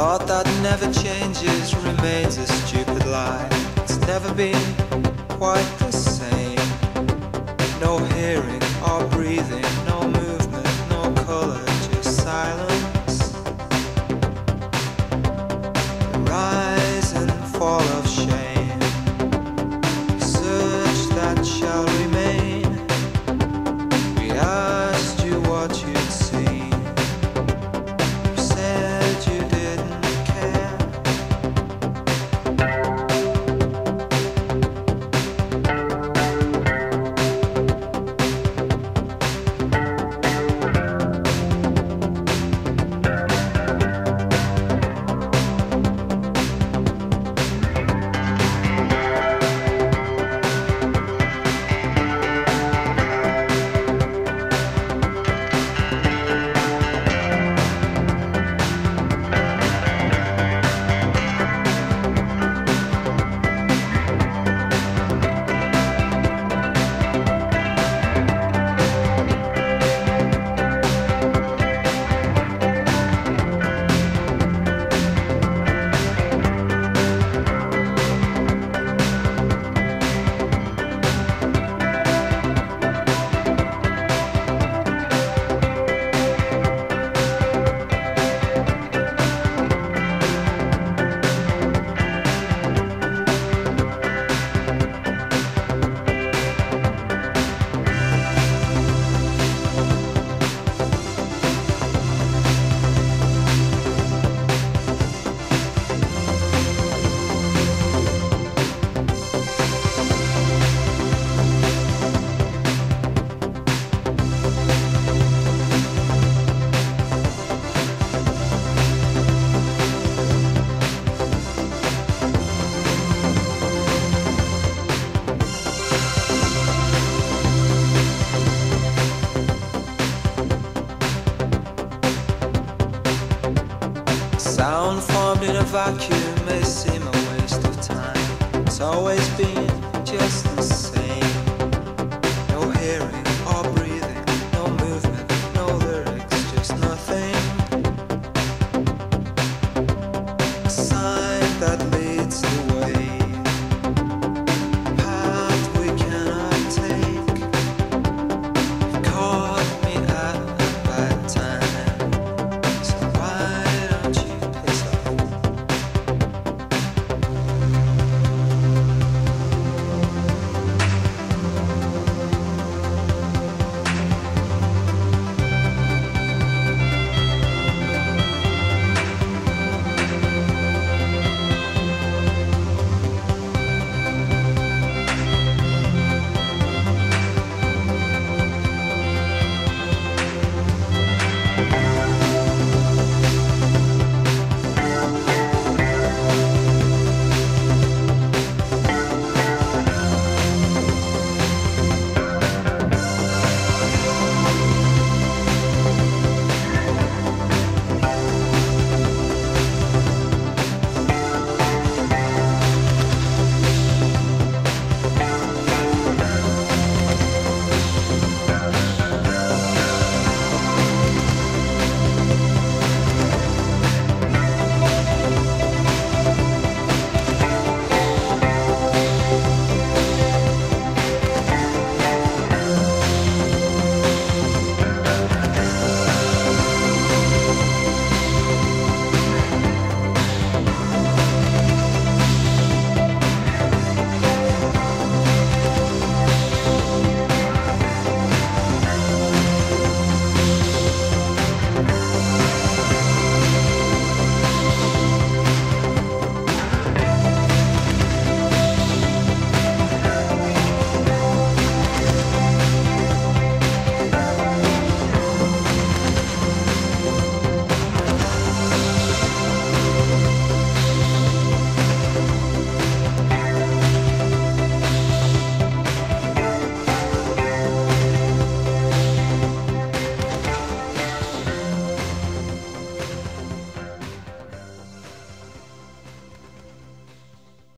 thought that never changes remains a stupid lie. It's never been quite the same. No hearing or breathing, Sound formed in a vacuum may seem a waste of time. It's always been just the same.